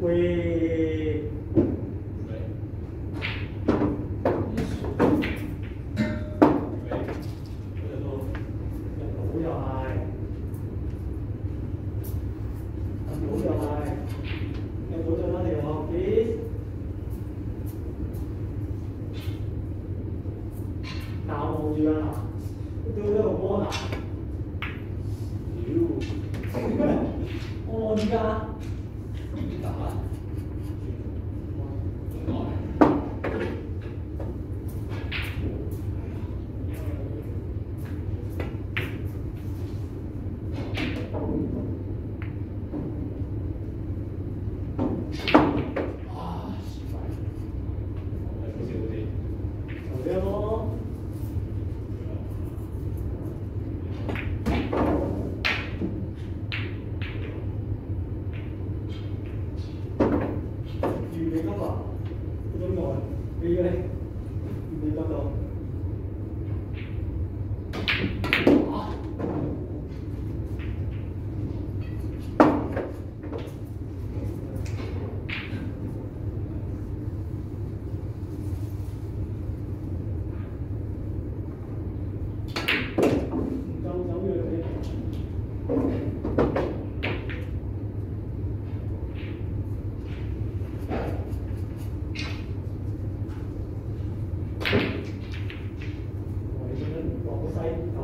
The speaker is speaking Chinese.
喂觉得啊，都那，我你干啥？你打？啊，失败了，我不及，喽。2m 角度，中間，呢個咧2米角度。我哋觉得唔够西。